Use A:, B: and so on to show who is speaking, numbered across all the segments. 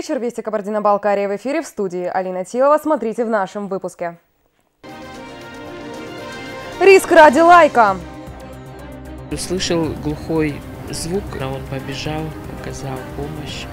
A: вечер. Вести Кабардино-Балкария в эфире в студии. Алина Тилова. Смотрите в нашем выпуске. Риск ради лайка.
B: Услышал глухой звук, а он побежал, оказал помощь.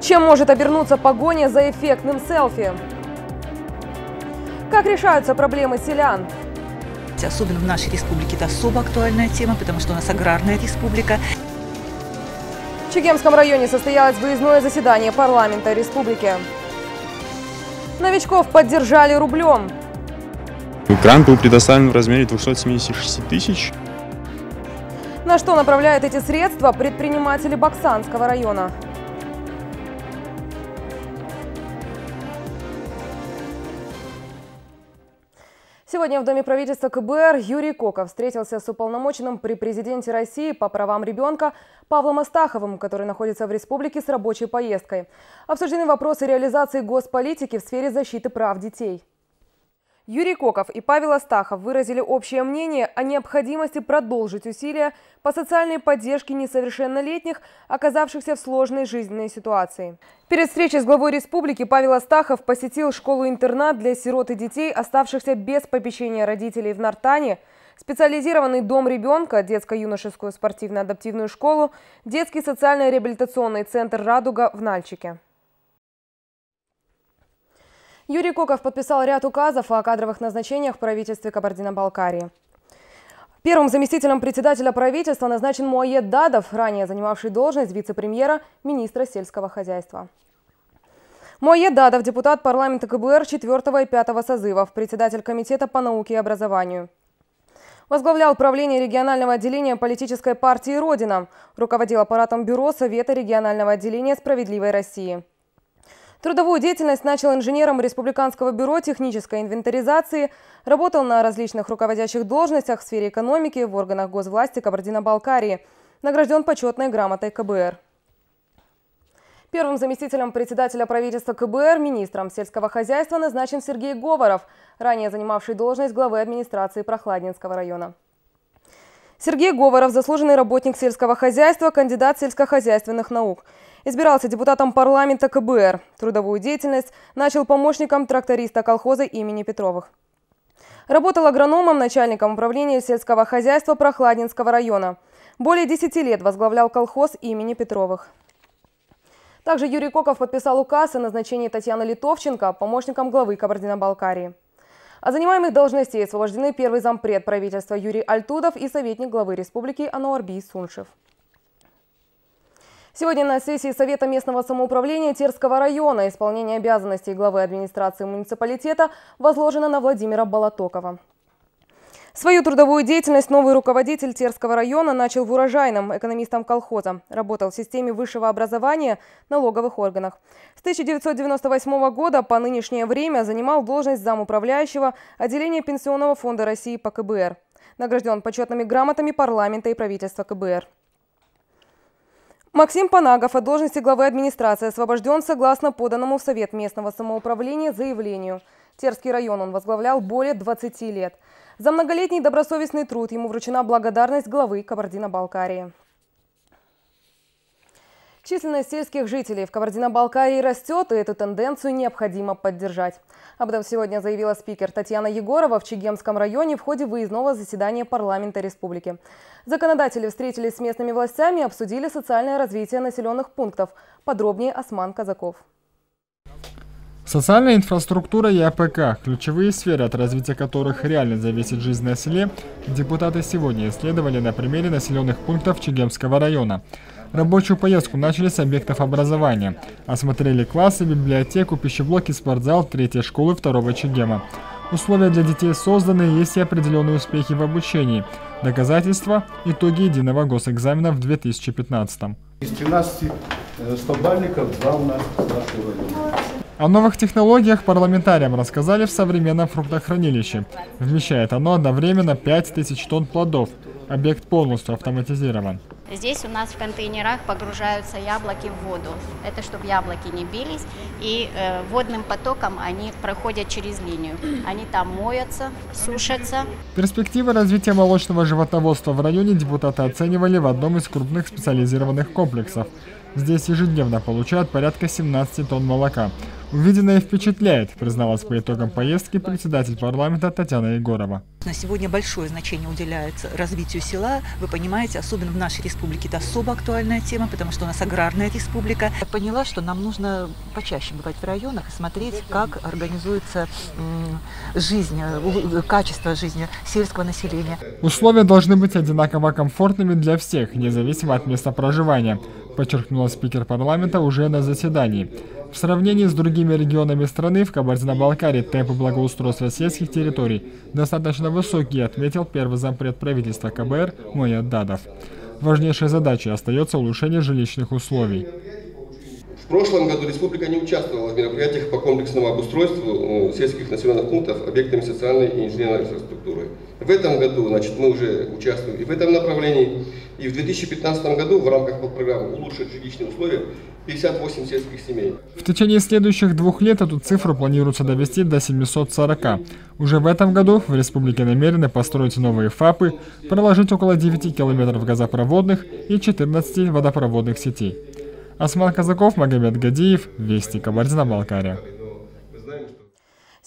A: Чем может обернуться погоня за эффектным селфи? Как решаются проблемы селян?
C: Особенно в нашей республике это особо актуальная тема, потому что у нас аграрная республика.
A: В Чегемском районе состоялось выездное заседание парламента республики. Новичков поддержали рублем.
D: Грант был предоставлен в размере 276 тысяч.
A: На что направляют эти средства предприниматели Баксанского района? Сегодня в Доме правительства КБР Юрий Коков встретился с уполномоченным при президенте России по правам ребенка Павлом Астаховым, который находится в республике с рабочей поездкой. Обсуждены вопросы реализации госполитики в сфере защиты прав детей. Юрий Коков и Павел Астахов выразили общее мнение о необходимости продолжить усилия по социальной поддержке несовершеннолетних, оказавшихся в сложной жизненной ситуации. Перед встречей с главой республики Павел Астахов посетил школу-интернат для сирот и детей, оставшихся без попечения родителей в Нартане, специализированный дом ребенка, детско-юношескую спортивно-адаптивную школу, детский социально-реабилитационный центр «Радуга» в Нальчике. Юрий Коков подписал ряд указов о кадровых назначениях в правительстве Кабардино-Балкарии. Первым заместителем председателя правительства назначен Муаед Дадов, ранее занимавший должность вице-премьера, министра сельского хозяйства. Муаед Дадов – депутат парламента КБР 4 и 5 созывов, председатель комитета по науке и образованию. Возглавлял правление регионального отделения политической партии «Родина», руководил аппаратом бюро Совета регионального отделения «Справедливой России». Трудовую деятельность начал инженером Республиканского бюро технической инвентаризации, работал на различных руководящих должностях в сфере экономики в органах госвласти Кабардино-Балкарии, награжден почетной грамотой КБР. Первым заместителем председателя правительства КБР, министром сельского хозяйства назначен Сергей Говоров, ранее занимавший должность главы администрации Прохладнинского района. Сергей Говоров – заслуженный работник сельского хозяйства, кандидат сельскохозяйственных наук – Избирался депутатом парламента КБР. Трудовую деятельность начал помощником тракториста колхоза имени Петровых. Работал агрономом, начальником управления сельского хозяйства Прохладнинского района. Более 10 лет возглавлял колхоз имени Петровых. Также Юрий Коков подписал указ о назначении Татьяны Литовченко помощником главы Кабардино-Балкарии. О занимаемых должностей освобождены первый зампред правительства Юрий Альтудов и советник главы республики Ануарби Суншев. Сегодня на сессии Совета местного самоуправления Терского района исполнение обязанностей главы администрации муниципалитета возложено на Владимира Болотокова. Свою трудовую деятельность новый руководитель Терского района начал в урожайном экономистом колхоза. Работал в системе высшего образования налоговых органах. С 1998 года по нынешнее время занимал должность замуправляющего отделения Пенсионного фонда России по КБР. Награжден почетными грамотами парламента и правительства КБР. Максим Панагов от должности главы администрации освобожден согласно поданному в Совет местного самоуправления заявлению. Терский район он возглавлял более 20 лет. За многолетний добросовестный труд ему вручена благодарность главы Кабардино-Балкарии. Численность сельских жителей в Кабардино-Балкарии растет, и эту тенденцию необходимо поддержать. Об этом сегодня заявила спикер Татьяна Егорова в Чегемском районе в ходе выездного заседания парламента республики. Законодатели встретились с местными властями и обсудили социальное развитие населенных пунктов. Подробнее Осман Казаков.
E: Социальная инфраструктура и АПК – ключевые сферы, от развития которых реально зависит жизнь на селе, депутаты сегодня исследовали на примере населенных пунктов Чегемского района. Рабочую поездку начали с объектов образования. Осмотрели классы, библиотеку, пищеблоки, спортзал, третьей школы второго Чегема. Условия для детей созданы, есть и определенные успехи в обучении. Доказательства – итоги единого госэкзамена в 2015
F: Из 13 100-бальников два у нас нашего района.
E: О новых технологиях парламентариям рассказали в современном фруктохранилище. Вмещает оно одновременно 5000 тонн плодов. Объект полностью автоматизирован.
G: Здесь у нас в контейнерах погружаются яблоки в воду. Это чтобы яблоки не бились. И э, водным потоком они проходят через линию. Они там моются, сушатся.
E: Перспективы развития молочного животноводства в районе депутаты оценивали в одном из крупных специализированных комплексов. Здесь ежедневно получают порядка 17 тонн молока. Увиденное впечатляет, призналась по итогам поездки председатель парламента Татьяна Егорова.
C: На сегодня большое значение уделяется развитию села. Вы понимаете, особенно в нашей республике это особо актуальная тема, потому что у нас аграрная республика. Я поняла, что нам нужно почаще бывать в районах и смотреть, как организуется жизнь, качество жизни сельского населения.
E: Условия должны быть одинаково комфортными для всех, независимо от места проживания, подчеркнула спикер парламента уже на заседании. В сравнении с другими регионами страны в Кабардино-Балкарии темпы благоустройства сельских территорий достаточно высокие, отметил первый зампред правительства КБР Моя Дадов. Важнейшей задачей остается улучшение жилищных условий.
H: В прошлом году республика не участвовала в мероприятиях по комплексному обустройству сельских населенных пунктов объектами социальной и инженерной инфраструктуры. В этом году значит, мы уже участвуем и в этом направлении. И в 2015 году в рамках программы «Улучшить жилищные условия» 58 сельских семей.
E: В течение следующих двух лет эту цифру планируется довести до 740. Уже в этом году в республике намерены построить новые ФАПы, проложить около 9 километров газопроводных и 14 водопроводных сетей. Осман Казаков, Магомед Гадиев, Вести, Кабардино-Балкария.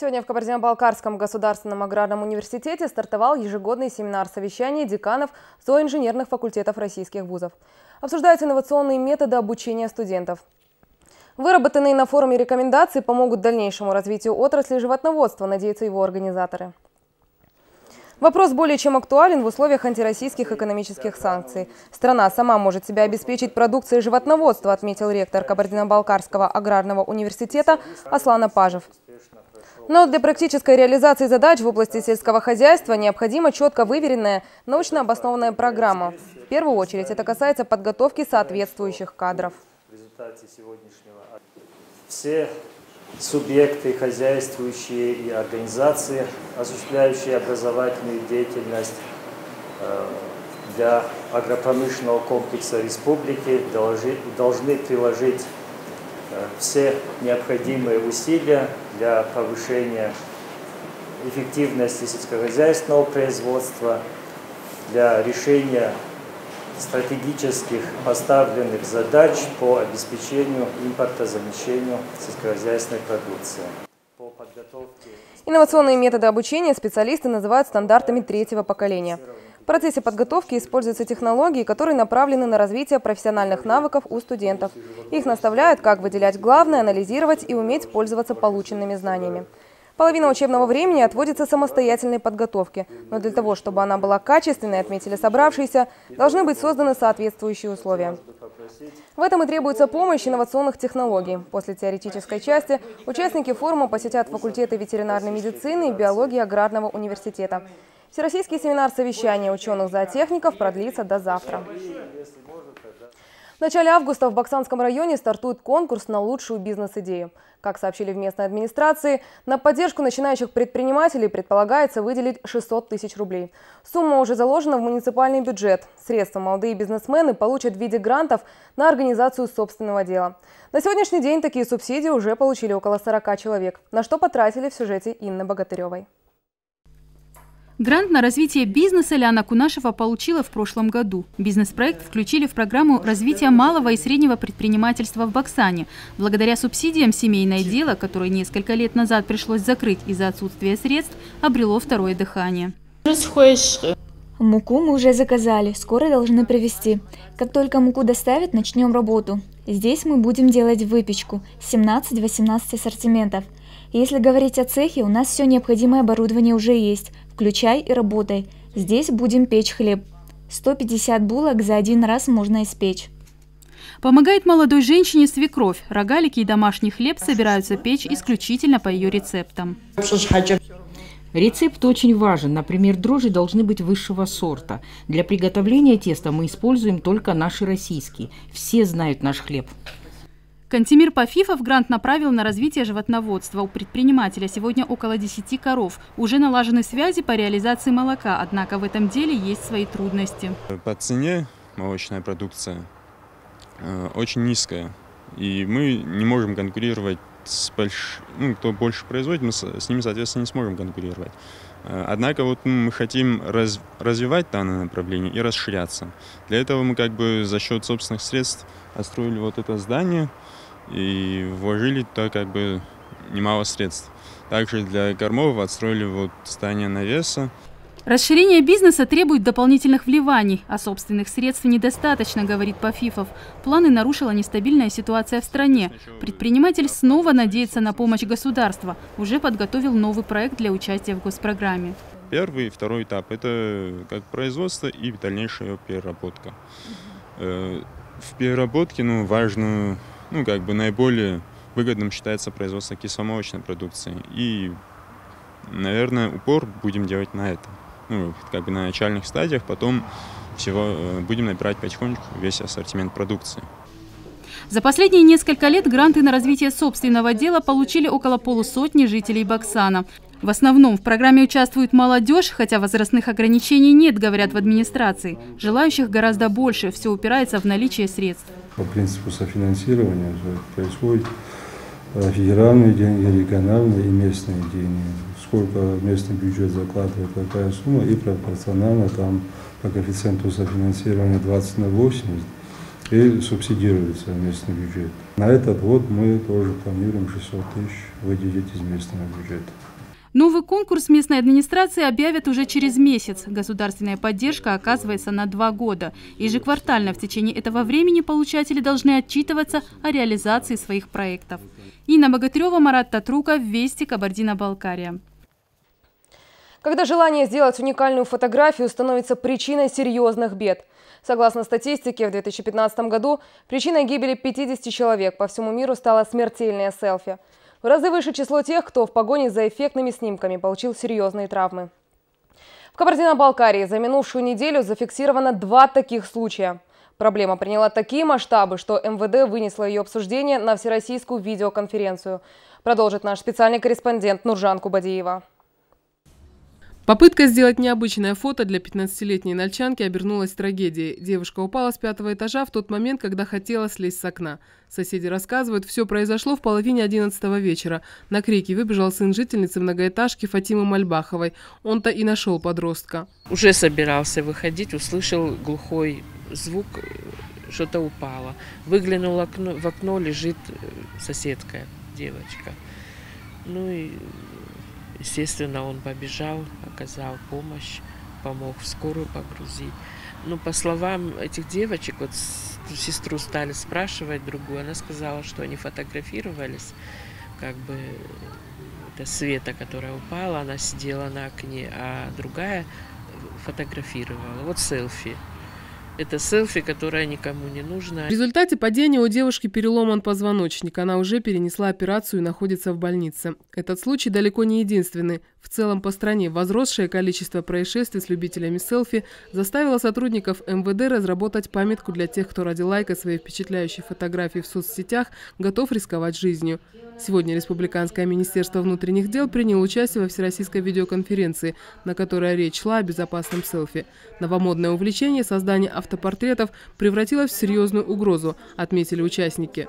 A: Сегодня в Кабардино-Балкарском государственном аграрном университете стартовал ежегодный семинар совещаний деканов зооинженерных факультетов российских вузов. Обсуждаются инновационные методы обучения студентов. Выработанные на форуме рекомендации помогут дальнейшему развитию отрасли животноводства, надеются его организаторы. Вопрос более чем актуален в условиях антироссийских экономических санкций. Страна сама может себя обеспечить продукцией животноводства, отметил ректор Кабардино-Балкарского аграрного университета Аслан Пажев. Но для практической реализации задач в области сельского хозяйства необходима четко выверенная, научно обоснованная программа. В первую очередь это касается подготовки соответствующих кадров. В результате
I: сегодняшнего все субъекты, хозяйствующие и организации, осуществляющие образовательную деятельность э, для агропромышленного комплекса республики, должны приложить все необходимые усилия для повышения эффективности сельскохозяйственного производства, для решения стратегических поставленных задач по обеспечению импортозамещению сельскохозяйственной продукции.
A: Инновационные методы обучения специалисты называют стандартами третьего поколения. Процессе подготовки используются технологии, которые направлены на развитие профессиональных навыков у студентов. Их наставляют, как выделять главное, анализировать и уметь пользоваться полученными знаниями. Половина учебного времени отводится самостоятельной подготовке. Но для того, чтобы она была качественной, отметили собравшиеся, должны быть созданы соответствующие условия. В этом и требуется помощь инновационных технологий. После теоретической части участники форума посетят факультеты ветеринарной медицины и биологии аграрного университета. Всероссийский семинар совещания ученых-зоотехников продлится до завтра. В начале августа в Баксанском районе стартует конкурс на лучшую бизнес-идею. Как сообщили в местной администрации, на поддержку начинающих предпринимателей предполагается выделить 600 тысяч рублей. Сумма уже заложена в муниципальный бюджет. Средства молодые бизнесмены получат в виде грантов на организацию собственного дела. На сегодняшний день такие субсидии уже получили около 40 человек, на что потратили в сюжете Инны Богатыревой.
J: Грант на развитие бизнеса Ляна Кунашева получила в прошлом году. Бизнес-проект включили в программу развития малого и среднего предпринимательства в Баксане. Благодаря субсидиям семейное дело, которое несколько лет назад пришлось закрыть из-за отсутствия средств, обрело второе дыхание.
K: Муку мы уже заказали, скоро должны привезти. Как только муку доставят, начнем работу. Здесь мы будем делать выпечку, 17-18 ассортиментов. Если говорить о цехе, у нас все необходимое оборудование уже есть. Включай и работай. Здесь будем печь хлеб. 150 булок за один раз можно испечь.
J: Помогает молодой женщине свекровь. Рогалики и домашний хлеб собираются печь исключительно по ее рецептам.
L: Рецепт очень важен. Например, дрожжи должны быть высшего сорта. Для приготовления теста мы используем только наши российские. Все знают наш хлеб.
J: Кантемир Пафифов грант направил на развитие животноводства. У предпринимателя сегодня около 10 коров. Уже налажены связи по реализации молока, однако в этом деле есть свои трудности.
D: По цене молочная продукция э, очень низкая. И мы не можем конкурировать с больш... ну, кто больше производит, мы с ними, соответственно, не сможем конкурировать. Э, однако вот мы хотим раз, развивать данное направление и расширяться. Для этого мы как бы за счет собственных средств отстроили вот это здание и вложили туда как бы немало средств. Также для кормов отстроили вот здание навеса.
J: Расширение бизнеса требует дополнительных вливаний, а собственных средств недостаточно, говорит Пафифов. Планы нарушила нестабильная ситуация в стране. Предприниматель снова надеется на помощь государства. Уже подготовил новый проект для участия в госпрограмме.
D: Первый и второй этап – это как производство и дальнейшая переработка. Э, в переработке ну, важно, ну, как бы наиболее выгодным считается производство кисломолочной продукции. И, наверное, упор будем делать на это ну, как бы на начальных стадиях, потом всего э, будем набирать потихонечку весь ассортимент продукции.
J: За последние несколько лет гранты на развитие собственного дела получили около полусотни жителей Баксана. В основном в программе участвует молодежь, хотя возрастных ограничений нет, говорят в администрации. Желающих гораздо больше, все упирается в наличие средств.
M: По принципу софинансирования происходит э, федеральные деньги, региональные и местные деньги сколько местный бюджет закладывает, какая сумма, и пропорционально там по коэффициенту софинансирования 20 на 80 и субсидируется местный бюджет. На этот год мы тоже планируем 600 тысяч выделить из местного бюджета.
J: Новый конкурс местной администрации объявят уже через месяц. Государственная поддержка оказывается на два года. Ежеквартально в течение этого времени получатели должны отчитываться о реализации своих проектов. Инна Богатырева, Марат Татрука, Вести, Кабардино-Балкария.
A: Когда желание сделать уникальную фотографию становится причиной серьезных бед. Согласно статистике, в 2015 году причиной гибели 50 человек по всему миру стало смертельное селфи. В разы выше число тех, кто в погоне за эффектными снимками получил серьезные травмы. В Кабардино-Балкарии за минувшую неделю зафиксировано два таких случая. Проблема приняла такие масштабы, что МВД вынесло ее обсуждение на всероссийскую видеоконференцию. Продолжит наш специальный корреспондент Нуржан Кубадиева.
N: Попытка сделать необычное фото для 15-летней нальчанки обернулась трагедией. Девушка упала с пятого этажа в тот момент, когда хотела слезть с окна. Соседи рассказывают, все произошло в половине одиннадцатого вечера. На крики выбежал сын жительницы многоэтажки Фатимы Мальбаховой. Он-то и нашел подростка.
B: Уже собирался выходить, услышал глухой звук, что-то упало. Выглянул в окно лежит э, соседка, девочка. Ну и Естественно, он побежал, оказал помощь, помог в скорую погрузить. Ну, по словам этих девочек, вот сестру стали спрашивать другую, она сказала, что они фотографировались, как бы это Света, которая упала, она сидела на окне, а другая фотографировала. Вот селфи. Это селфи, которое никому не нужно.
N: В результате падения у девушки переломан позвоночник. Она уже перенесла операцию и находится в больнице. Этот случай далеко не единственный. В целом по стране возросшее количество происшествий с любителями селфи заставило сотрудников МВД разработать памятку для тех, кто ради лайка своей впечатляющей фотографии в соцсетях готов рисковать жизнью. Сегодня Республиканское министерство внутренних дел приняло участие во всероссийской видеоконференции, на которой речь шла о безопасном селфи. Новомодное увлечение создания автопортретов превратилось в серьезную угрозу, отметили участники.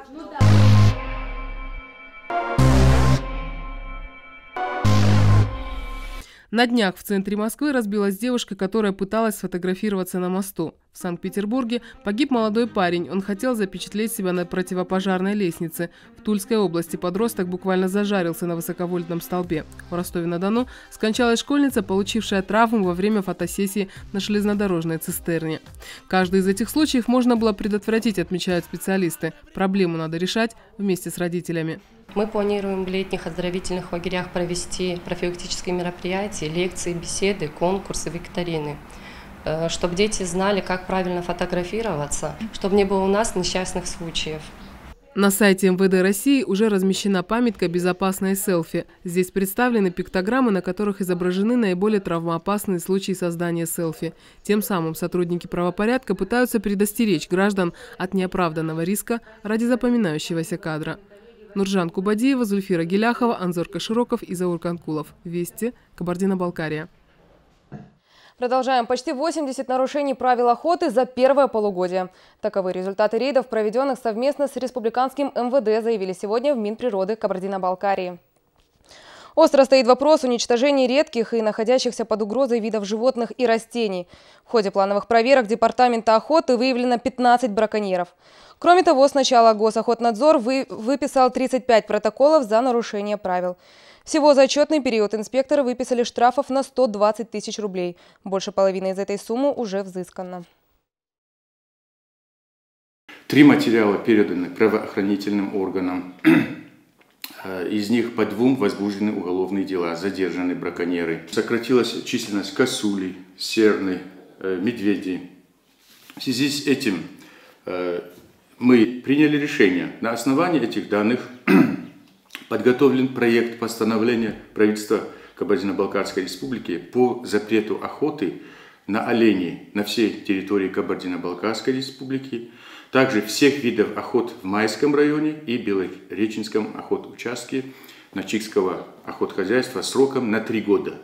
N: На днях в центре Москвы разбилась девушка, которая пыталась сфотографироваться на мосту. В Санкт-Петербурге погиб молодой парень. Он хотел запечатлеть себя на противопожарной лестнице. В Тульской области подросток буквально зажарился на высоковольтном столбе. В Ростове-на-Дону скончалась школьница, получившая травму во время фотосессии на железнодорожной цистерне. Каждый из этих случаев можно было предотвратить, отмечают специалисты. Проблему надо решать вместе с родителями.
O: Мы планируем в летних оздоровительных лагерях провести профилактические мероприятия, лекции, беседы, конкурсы, викторины чтобы дети знали, как правильно фотографироваться, чтобы не было у нас несчастных случаев.
N: На сайте МВД России уже размещена памятка «Безопасные селфи». Здесь представлены пиктограммы, на которых изображены наиболее травмоопасные случаи создания селфи. Тем самым сотрудники правопорядка пытаются предостеречь граждан от неоправданного риска ради запоминающегося кадра. Нуржан Кубадиева, Зульфира Геляхова, Анзор Кашироков и Заур Канкулов. Вести, Кабардино-Балкария.
A: Продолжаем. Почти 80 нарушений правил охоты за первое полугодие. Таковы результаты рейдов, проведенных совместно с республиканским МВД, заявили сегодня в Минприроды Кабардино-Балкарии. Остро стоит вопрос уничтожения редких и находящихся под угрозой видов животных и растений. В ходе плановых проверок Департамента охоты выявлено 15 браконьеров. Кроме того, сначала Госохотнадзор вы, выписал 35 протоколов за нарушение правил. Всего за отчетный период инспекторы выписали штрафов на 120 тысяч рублей. Больше половины из этой суммы уже взыскано.
P: Три материала переданы правоохранительным органам. Э, из них по двум возбуждены уголовные дела, задержаны браконьеры. Сократилась численность косулей, серны, э, медведей. В связи с этим э, мы приняли решение. На основании этих данных подготовлен проект постановления правительства Кабардино-Балкарской республики по запрету охоты на оленей на всей территории Кабардино-Балкарской республики, также всех видов охот в Майском районе и Белореченском охотучастке Начикского охотхозяйства сроком на три года.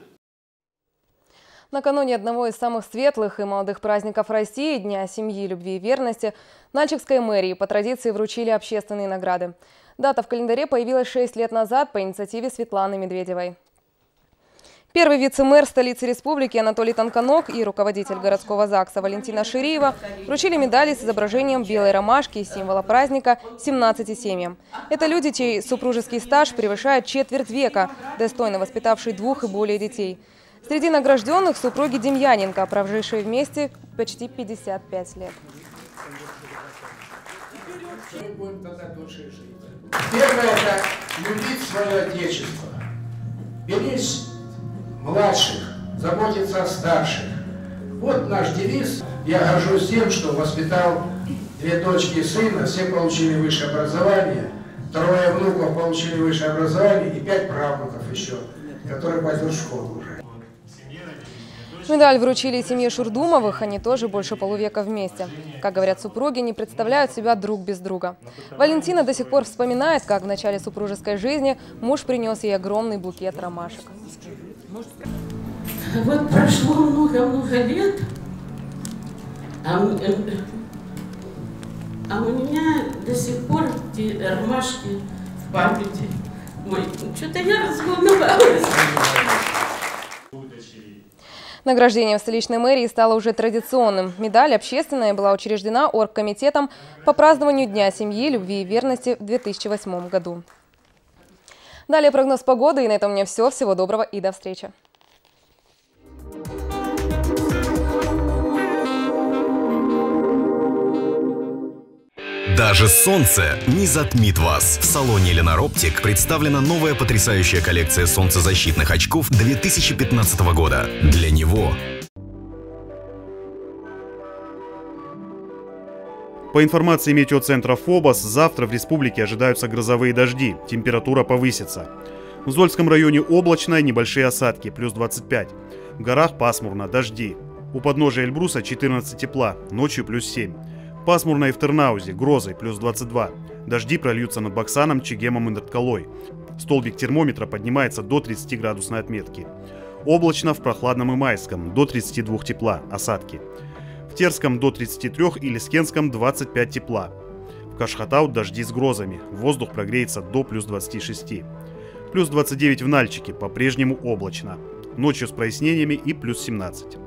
A: Накануне одного из самых светлых и молодых праздников России – Дня семьи, любви и верности, Нальчикской мэрии по традиции вручили общественные награды. Дата в календаре появилась 6 лет назад по инициативе Светланы Медведевой. Первый вице-мэр столицы республики Анатолий Танканок и руководитель городского ЗАГСа Валентина Шириева вручили медали с изображением белой ромашки, символа праздника, 17 семьям. Это люди, чей супружеский стаж превышает четверть века, достойно воспитавший двух и более детей. Среди награжденных супруги Демьяненко, прожившие вместе почти 55 лет.
Q: Первое – это любить свое отечество. Беречь младших, заботиться о старших. Вот наш девиз. Я горжусь тем, что воспитал две дочки сына, все получили высшее образование, трое внуков получили высшее образование и пять правнуков еще, которые пойдут в школу.
A: Медаль вручили семье Шурдумовых, они тоже больше полувека вместе. Как говорят супруги, не представляют себя друг без друга. Валентина до сих пор вспоминает, как в начале супружеской жизни муж принес ей огромный букет ромашек.
R: Вот прошло много-много лет, а, а у меня до сих пор эти ромашки в памяти. Ой, что-то я разволновалась.
A: Награждение в столичной мэрии стало уже традиционным. Медаль общественная была учреждена оргкомитетом по празднованию Дня семьи, любви и верности в 2008 году. Далее прогноз погоды. И на этом у меня все. Всего доброго и до встречи.
S: Даже солнце не затмит вас. В салоне Ленар Оптик представлена новая потрясающая коллекция солнцезащитных очков 2015 года. Для него
T: По информации метеоцентра ФОБОС, завтра в республике ожидаются грозовые дожди, температура повысится. В Зольском районе облачно, небольшие осадки, плюс 25. В горах пасмурно, дожди. У подножия Эльбруса 14 тепла, ночью плюс 7. Пасмурно и в Тернаузе, грозой, плюс 22. Дожди прольются над Баксаном, Чегемом и Нарткалой. Столбик термометра поднимается до 30 градусной отметки. Облачно в прохладном и майском, до 32 тепла, осадки. В Терском до 33 и Лискенском 25 тепла. В Кашхатау дожди с грозами, воздух прогреется до плюс 26. Плюс 29 в Нальчике, по-прежнему облачно. Ночью с прояснениями и плюс 17.